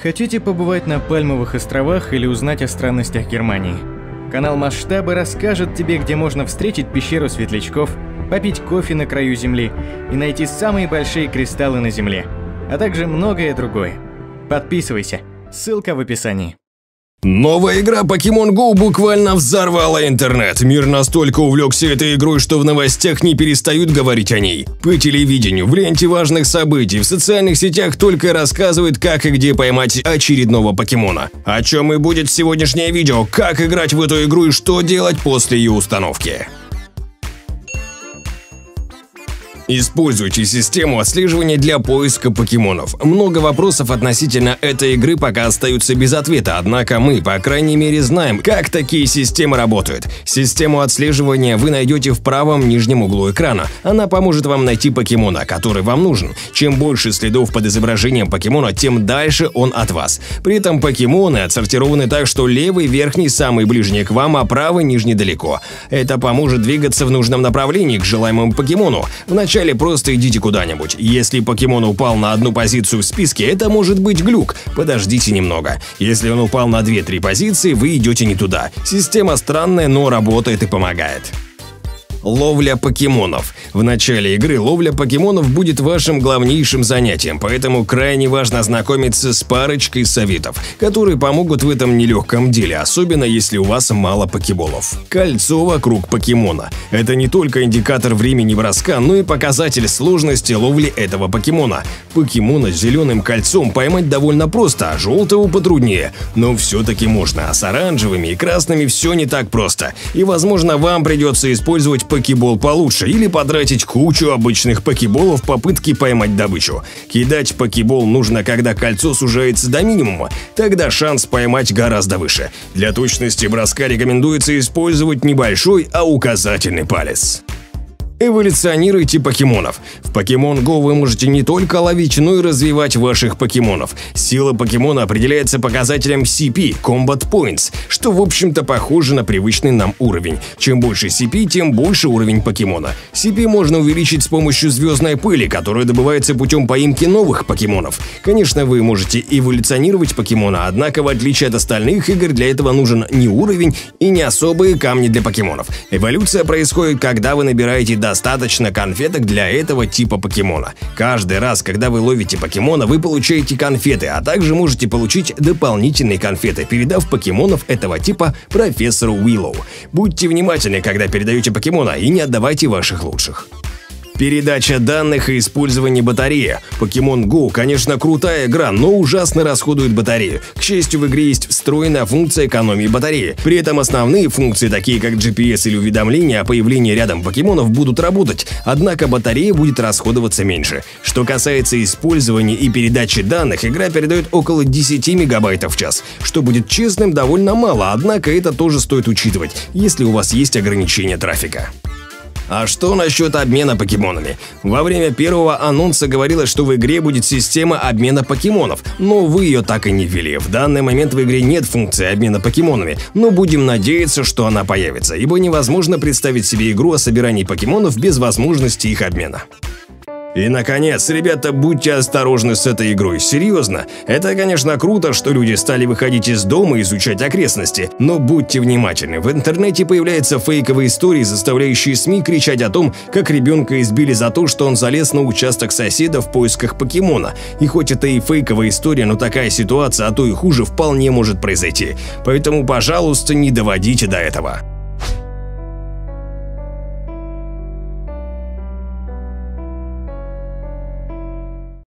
Хотите побывать на Пальмовых островах или узнать о странностях Германии? Канал Масштабы расскажет тебе, где можно встретить пещеру светлячков, попить кофе на краю Земли и найти самые большие кристаллы на Земле, а также многое другое. Подписывайся, ссылка в описании. Новая игра Pokemon Go буквально взорвала интернет. Мир настолько увлекся этой игрой, что в новостях не перестают говорить о ней. По телевидению, в ленте важных событий, в социальных сетях только рассказывают, как и где поймать очередного покемона. О чем и будет сегодняшнее видео, как играть в эту игру и что делать после ее установки. Используйте систему отслеживания для поиска покемонов. Много вопросов относительно этой игры пока остаются без ответа, однако мы, по крайней мере, знаем, как такие системы работают. Систему отслеживания вы найдете в правом нижнем углу экрана. Она поможет вам найти покемона, который вам нужен. Чем больше следов под изображением покемона, тем дальше он от вас. При этом покемоны отсортированы так, что левый верхний самый ближний к вам, а правый нижний далеко. Это поможет двигаться в нужном направлении к желаемому покемону. Вначале Вначале просто идите куда-нибудь. Если покемон упал на одну позицию в списке, это может быть глюк. Подождите немного. Если он упал на 2-3 позиции, вы идете не туда. Система странная, но работает и помогает. Ловля покемонов. В начале игры ловля покемонов будет вашим главнейшим занятием, поэтому крайне важно ознакомиться с парочкой советов, которые помогут в этом нелегком деле, особенно если у вас мало покеболов. Кольцо вокруг покемона. Это не только индикатор времени броска, но и показатель сложности ловли этого покемона. Покемона с зеленым кольцом поймать довольно просто, а желтого потруднее. Но все-таки можно, а с оранжевыми и красными все не так просто. И возможно вам придется использовать покебол получше или потратить кучу обычных покеболов в попытке поймать добычу. Кидать покебол нужно, когда кольцо сужается до минимума, тогда шанс поймать гораздо выше. Для точности броска рекомендуется использовать небольшой, а указательный палец. Эволюционируйте покемонов. В Pokemon Go вы можете не только ловить, но и развивать ваших покемонов. Сила покемона определяется показателем CP – Combat Points, что в общем-то похоже на привычный нам уровень. Чем больше CP, тем больше уровень покемона. CP можно увеличить с помощью звездной пыли, которая добывается путем поимки новых покемонов. Конечно, вы можете эволюционировать покемона, однако в отличие от остальных игр для этого нужен не уровень и не особые камни для покемонов. Эволюция происходит, когда вы набираете достаточно конфеток для этого типа покемона. Каждый раз, когда вы ловите покемона, вы получаете конфеты, а также можете получить дополнительные конфеты, передав покемонов этого типа профессору Уиллоу. Будьте внимательны, когда передаете покемона, и не отдавайте ваших лучших. Передача данных и использование батареи. Pokemon Go, конечно, крутая игра, но ужасно расходует батарею. К счастью, в игре есть встроенная функция экономии батареи. При этом основные функции, такие как GPS или уведомления о появлении рядом покемонов, будут работать, однако батарея будет расходоваться меньше. Что касается использования и передачи данных, игра передает около 10 мегабайтов в час, что будет честным довольно мало, однако это тоже стоит учитывать, если у вас есть ограничение трафика. А что насчет обмена покемонами? Во время первого анонса говорилось, что в игре будет система обмена покемонов, но вы ее так и не ввели. В данный момент в игре нет функции обмена покемонами, но будем надеяться, что она появится, ибо невозможно представить себе игру о собирании покемонов без возможности их обмена. И, наконец, ребята, будьте осторожны с этой игрой. Серьезно. Это, конечно, круто, что люди стали выходить из дома и изучать окрестности, но будьте внимательны. В интернете появляются фейковые истории, заставляющие СМИ кричать о том, как ребенка избили за то, что он залез на участок соседа в поисках покемона. И хоть это и фейковая история, но такая ситуация, а то и хуже, вполне может произойти. Поэтому, пожалуйста, не доводите до этого.